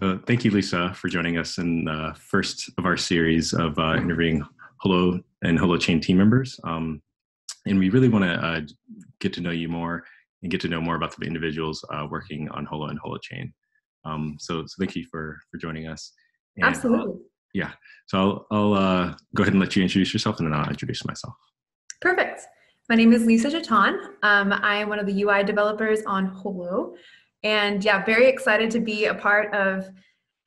Uh, thank you, Lisa, for joining us in the first of our series of uh, interviewing Holo and Holochain team members. Um, and we really want to uh, get to know you more and get to know more about the individuals uh, working on Holo and Holochain. Um, so, so thank you for for joining us. And, uh, Absolutely. yeah. So I'll, I'll uh, go ahead and let you introduce yourself, and then I'll introduce myself. Perfect. My name is Lisa Jetton. Um, I am one of the UI developers on Holo. And yeah, very excited to be a part of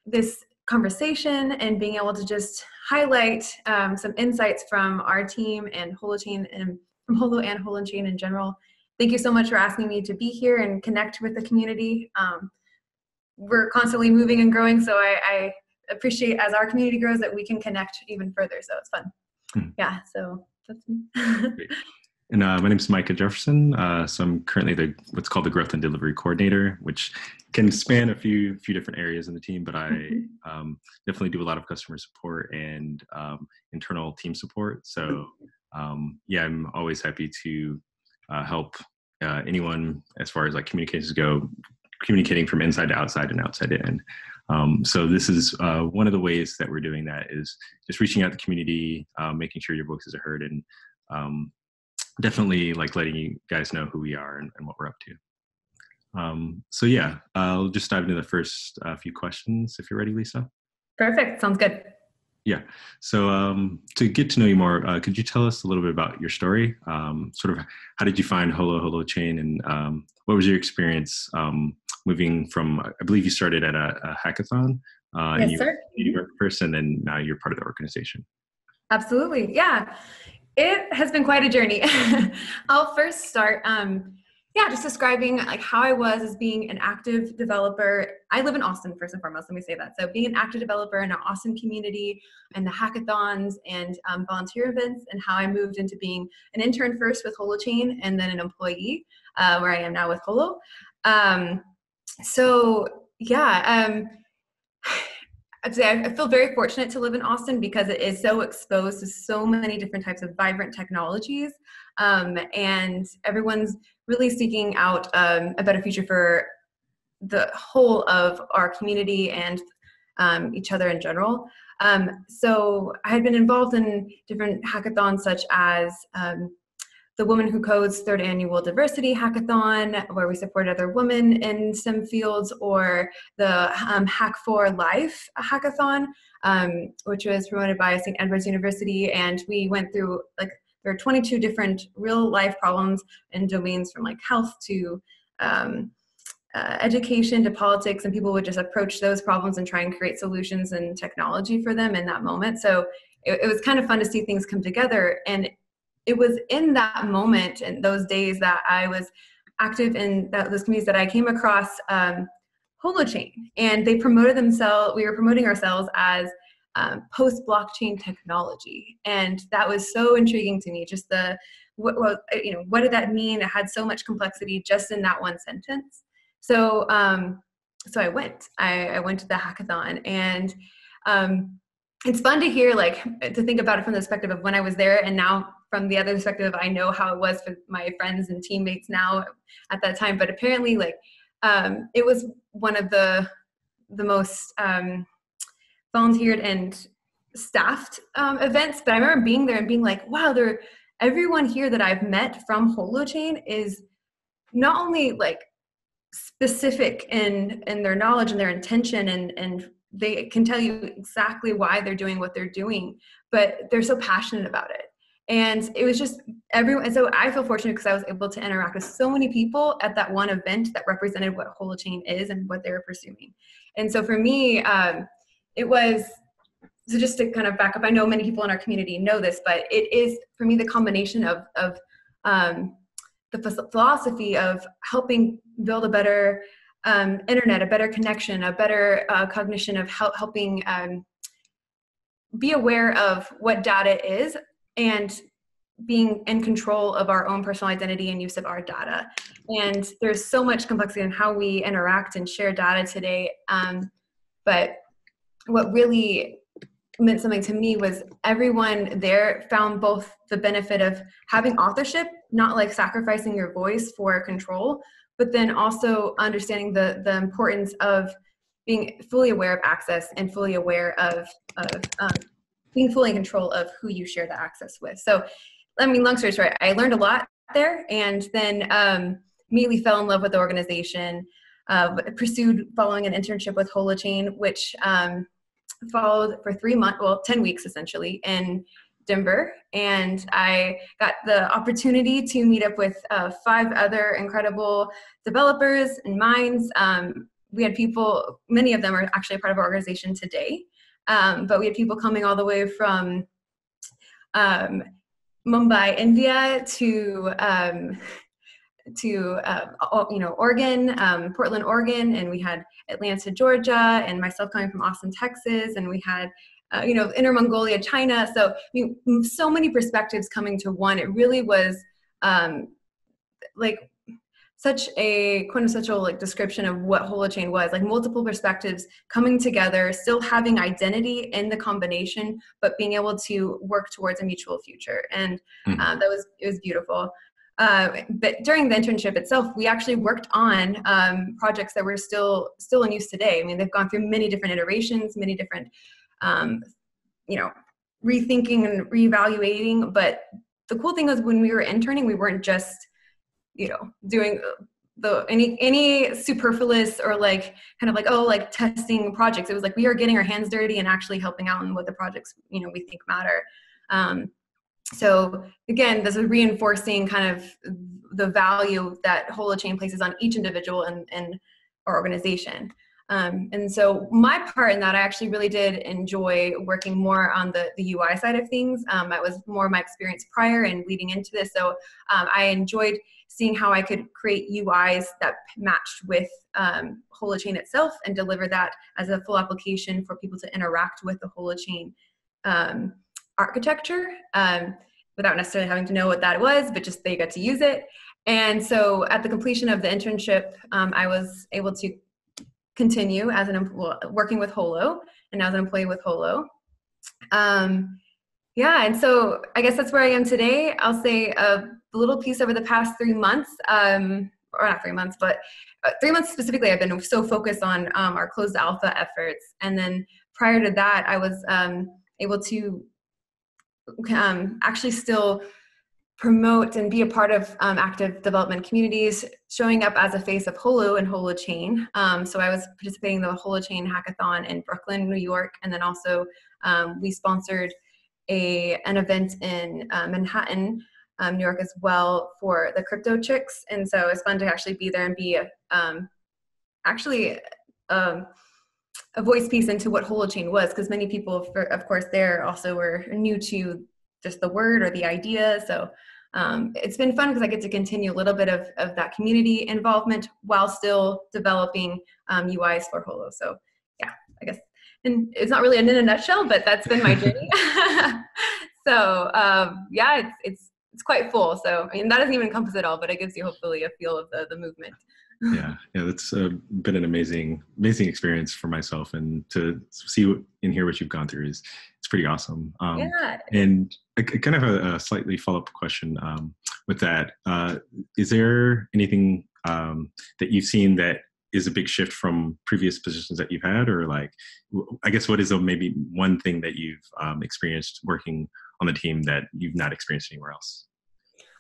this conversation and being able to just highlight um, some insights from our team and Holochain and from Holo and Holochain in general. Thank you so much for asking me to be here and connect with the community. Um, we're constantly moving and growing, so I, I, appreciate as our community grows that we can connect even further. So it's fun. Hmm. Yeah, so that's me. And uh, my name is Micah Jefferson. Uh, so I'm currently the what's called the growth and delivery coordinator, which can span a few few different areas in the team. But I mm-hmm. um, definitely do a lot of customer support and um, internal team support. So um, yeah, I'm always happy to uh, help uh, anyone as far as like communications go, communicating from inside to outside and outside to in. Um, so this is uh, one of the ways that we're doing that is just reaching out to the community, uh, making sure your voices are heard, and um, definitely like letting you guys know who we are and, and what we're up to. Um, so yeah, I'll just dive into the first uh, few questions if you're ready, Lisa. Perfect. Sounds good. Yeah. So um, to get to know you more, uh, could you tell us a little bit about your story? Um, sort of how did you find Holo Holochain and um, what was your experience um, moving from, I believe you started at a, a hackathon. Uh, yes, sir. You were a person and now you're part of the organization. Absolutely. Yeah. It has been quite a journey. I'll first start, um, yeah, just describing like how I was as being an active developer. I live in Austin first and foremost. Let me say that. So being an active developer in our Austin community and the hackathons and um, volunteer events, and how I moved into being an intern first with Holochain and then an employee, uh, where I am now with Holo. Um, so yeah. Um, I'd say I feel very fortunate to live in Austin because it is so exposed to so many different types of vibrant technologies. Um, and everyone's really seeking out um, a better future for the whole of our community and um, each other in general. Um, so I had been involved in different hackathons such as um, the Woman Who Codes third annual diversity hackathon, where we support other women in STEM fields, or the um, Hack for Life hackathon, um, which was promoted by St. Edward's University. And we went through like there are 22 different real life problems and domains from like health to um, uh, education to politics, and people would just approach those problems and try and create solutions and technology for them in that moment. So it, it was kind of fun to see things come together. And it was in that moment and those days that I was active in that, those communities that I came across um, Holochain, and they promoted themselves. We were promoting ourselves as um, post blockchain technology, and that was so intriguing to me. Just the what, what, you know, what did that mean? It had so much complexity just in that one sentence. So, um, so I went. I, I went to the hackathon, and um, it's fun to hear, like, to think about it from the perspective of when I was there, and now from the other perspective, I know how it was for my friends and teammates now at that time. But apparently, like um, it was one of the the most um, volunteered and staffed um, events. But I remember being there and being like, wow, there everyone here that I've met from Holochain is not only like specific in in their knowledge and their intention and and they can tell you exactly why they're doing what they're doing but they're so passionate about it and it was just everyone so i feel fortunate because i was able to interact with so many people at that one event that represented what holochain is and what they were pursuing. And so for me um, it was so just to kind of back up i know many people in our community know this but it is for me the combination of of um, the philosophy of helping build a better um, internet a better connection a better uh, cognition of help, helping um, be aware of what data is and being in control of our own personal identity and use of our data. And there's so much complexity in how we interact and share data today. Um, but what really meant something to me was everyone there found both the benefit of having authorship, not like sacrificing your voice for control, but then also understanding the the importance of being fully aware of access and fully aware of, of um, being fully in control of who you share the access with. So, I mean, long story short, I learned a lot there and then um, immediately fell in love with the organization. Uh, pursued following an internship with Holochain, which um, followed for three months, well, 10 weeks essentially, in Denver. And I got the opportunity to meet up with uh, five other incredible developers and minds. Um, we had people, many of them are actually part of our organization today, um, but we had people coming all the way from um, Mumbai, India to um, to uh, you know Oregon, um, Portland, Oregon, and we had Atlanta, Georgia, and myself coming from Austin, Texas, and we had uh, you know Inner Mongolia, China. So I mean, so many perspectives coming to one. It really was um, like such a quintessential like description of what holochain was like multiple perspectives coming together still having identity in the combination but being able to work towards a mutual future. And mm-hmm. uh, that was it was beautiful. Uh, but during the internship itself we actually worked on um, projects that were still still in use today. I mean they've gone through many different iterations many different um, you know rethinking and reevaluating but the cool thing was when we were interning we weren't just you know doing the any any superfluous or like kind of like oh like testing projects it was like we are getting our hands dirty and actually helping out in what the projects you know we think matter um, so again this is reinforcing kind of the value that holochain places on each individual and in our organization um, and so my part in that, I actually really did enjoy working more on the, the UI side of things. Um, that was more my experience prior and leading into this. So um, I enjoyed seeing how I could create UIs that matched with um, Holochain itself and deliver that as a full application for people to interact with the Holochain um, architecture um, without necessarily having to know what that was, but just they got to use it. And so at the completion of the internship, um, I was able to continue as an employee working with Holo and as an employee with Holo. Um, yeah, and so I guess that's where I am today. I'll say a little piece over the past three months, um, or not three months, but uh, three months specifically. I've been so focused on um, our closed alpha efforts, and then prior to that, I was um, able to um, actually still promote and be a part of um, active development communities, showing up as a face of Holo and Holochain. Um, so I was participating in the Holochain hackathon in Brooklyn, New York, and then also um, we sponsored a an event in uh, Manhattan, um, New York as well for the Crypto Chicks, and so it's fun to actually be there and be um, actually. Um, a voice piece into what holochain was because many people for, of course there also were new to just the word or the idea. So um, it's been fun because I get to continue a little bit of, of that community involvement while still developing um, UIs for Holo. So yeah, I guess, and it's not really in a nutshell, but that's been my journey. so um, yeah, it's, it's, it's quite full. So I mean, that doesn't even encompass it all, but it gives you hopefully a feel of the, the movement. yeah, yeah, that's uh, been an amazing, amazing experience for myself, and to see and hear what you've gone through is it's pretty awesome. Um, yeah. And a, kind of a, a slightly follow up question um, with that: uh, is there anything um, that you've seen that is a big shift from previous positions that you've had, or like, I guess, what is a, maybe one thing that you've um, experienced working on the team that you've not experienced anywhere else?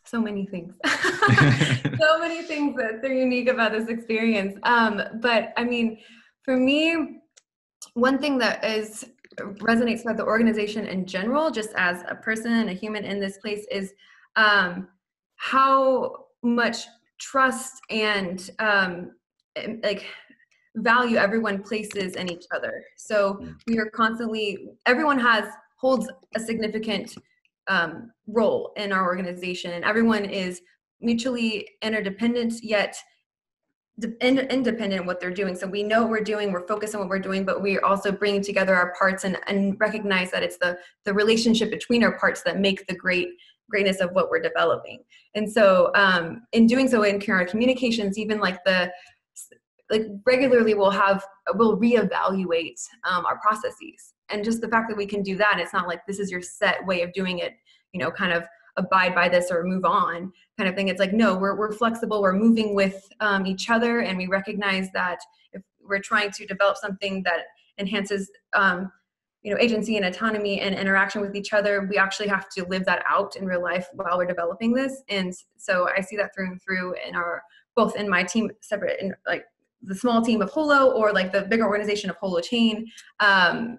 so many things so many things that are unique about this experience um, but i mean for me one thing that is resonates with the organization in general, just as a person, a human in this place, is um, how much trust and um, like value everyone places in each other. So mm. we are constantly, everyone has holds a significant um, role in our organization, and everyone is mutually interdependent yet independent what they're doing. So we know what we're doing we're focused on what we're doing but we're also bringing together our parts and, and recognize that it's the the relationship between our parts that make the great greatness of what we're developing. And so um, in doing so in our communications even like the like regularly we'll have we'll reevaluate um, our processes and just the fact that we can do that it's not like this is your set way of doing it you know kind of abide by this or move on kind of thing. It's like no we're, we're flexible we're moving with um, each other and we recognize that if we're trying to develop something that enhances um, you know agency and autonomy and interaction with each other we actually have to live that out in real life while we're developing this. And so i see that through and through in our both in my team separate in like the small team of holo or like the bigger organization of holochain um,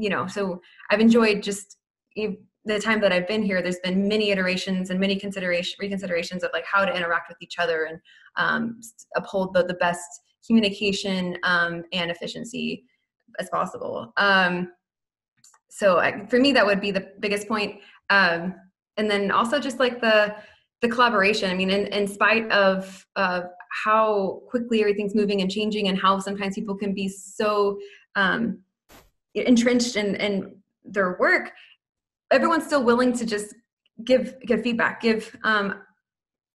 you know so i've enjoyed just the time that i've been here there's been many iterations and many consideration reconsiderations of like how to interact with each other and um, uphold the, the best communication um, and efficiency as possible. Um, so I, for me that would be the biggest point um, and then also just like the the collaboration. I mean in, in spite of how quickly everything's moving and changing and how sometimes people can be so um, entrenched in, in their work everyone's still willing to just give give feedback give um,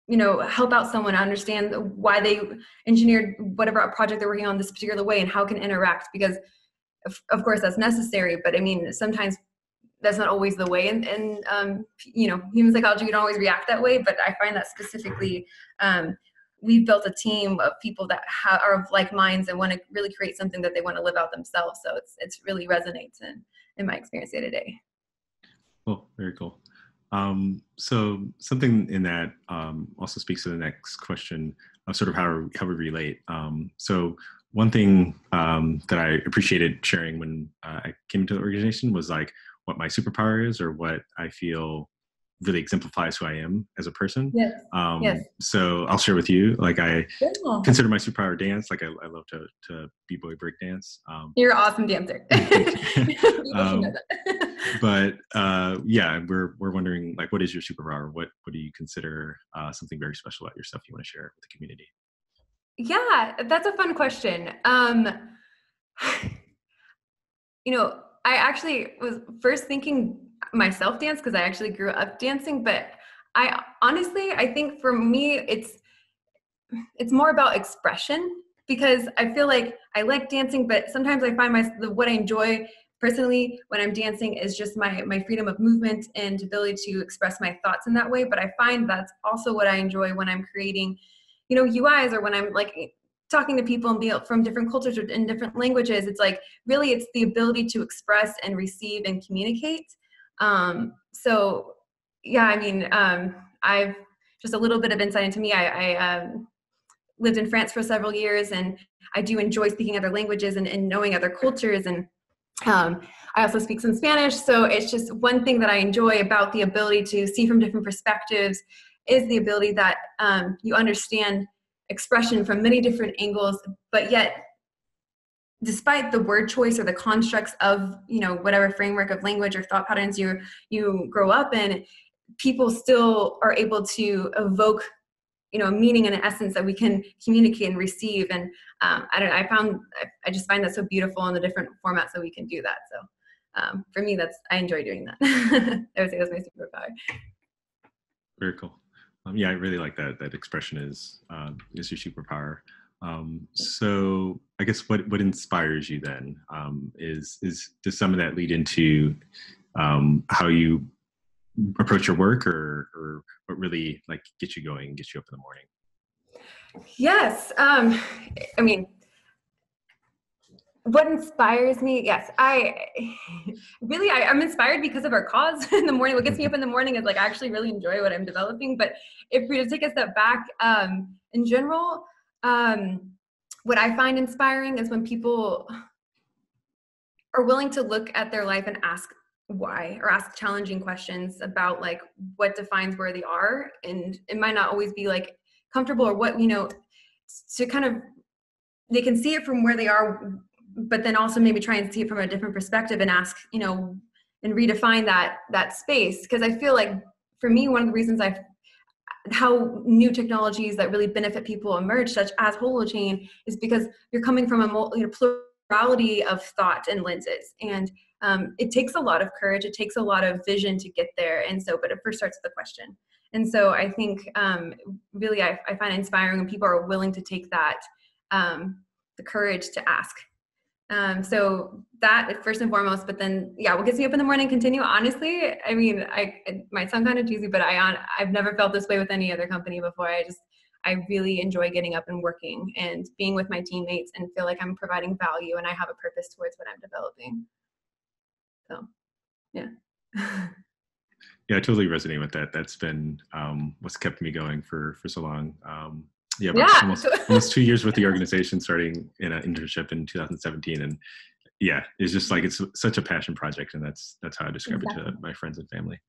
you know help out someone understand why they engineered whatever project they're working on this particular way and how can interact because of, of course that's necessary but i mean sometimes that's not always the way and, and um, you know human psychology you don't always react that way but i find that specifically um, we've built a team of people that ha- are of like minds and want to really create something that they want to live out themselves. So it's it's really resonates in in my experience day to day. Cool very cool. Um, so something in that um, also speaks to the next question of sort of how, how we relate. Um, so one thing um, that I appreciated sharing when uh, I came into the organization was like what my superpower is or what I feel really exemplifies who I am as a person. Yes. Um, yes. So I'll share with you. Like I consider my superpower dance. Like I, I love to to b boy break dance. Um, You're an awesome dancer. um, but uh, yeah, we're we're wondering like, what is your superpower? What what do you consider uh, something very special about yourself you want to share with the community? Yeah, that's a fun question. Um, you know, I actually was first thinking myself dance because I actually grew up dancing, but I honestly, I think for me, it's it's more about expression because I feel like I like dancing, but sometimes I find my the, what I enjoy personally when I'm dancing is just my my freedom of movement and ability to express my thoughts in that way. But I find that's also what I enjoy when I'm creating you know uis or when i'm like talking to people and be from different cultures in different languages it's like really it's the ability to express and receive and communicate. Um, so yeah i mean um, i've just a little bit of insight into me i, I um, lived in france for several years and i do enjoy speaking other languages and, and knowing other cultures and um, I also speak some Spanish, so it's just one thing that I enjoy about the ability to see from different perspectives is the ability that um, you understand expression from many different angles, but yet despite the word choice or the constructs of you know whatever framework of language or thought patterns you you grow up in people still are able to evoke you know a meaning and an essence that we can communicate and receive. And um, i don't i found I, just find that so beautiful in the different formats that we can do that. So um, for me that's i enjoy doing that. I would say that's my superpower. Very cool um, yeah, I really like that. That expression is uh, is your superpower. Um, so I guess what what inspires you then um, is is does some of that lead into um, how you approach your work, or or what really like gets you going, gets you up in the morning? Yes, um, I mean what inspires me yes i really I, am inspired because of our cause in the morning. What gets me up in the morning is like i actually really enjoy what i'm developing but if we take a step back um, in general um, what i find inspiring is when people are willing to look at their life and ask why or ask challenging questions about like what defines where they are and it might not always be like comfortable or what you know to kind of they can see it from where they are but then also maybe try and see it from a different perspective and ask you know and redefine that that space. Because i feel like for me one of the reasons i how new technologies that really benefit people emerge such as holochain is because you're coming from a you know, plurality of thought and lenses. And um, it takes a lot of courage. It takes a lot of vision to get there. And so but it first starts with the question. And so i think um, really I, I, find inspiring when people are willing to take that um, the courage to ask um, so that first and foremost, but then yeah, what gets me up in the morning? Continue. Honestly, I mean, I it might sound kind of cheesy, but I on I've never felt this way with any other company before. I just I really enjoy getting up and working and being with my teammates and feel like I'm providing value and I have a purpose towards what I'm developing. So, yeah. yeah, I totally resonate with that. That's been um, what's kept me going for for so long. Um, yeah, yeah. Almost, almost two years with the organization, starting in an internship in 2017, and yeah, it's just like it's such a passion project, and that's that's how I describe exactly. it to my friends and family.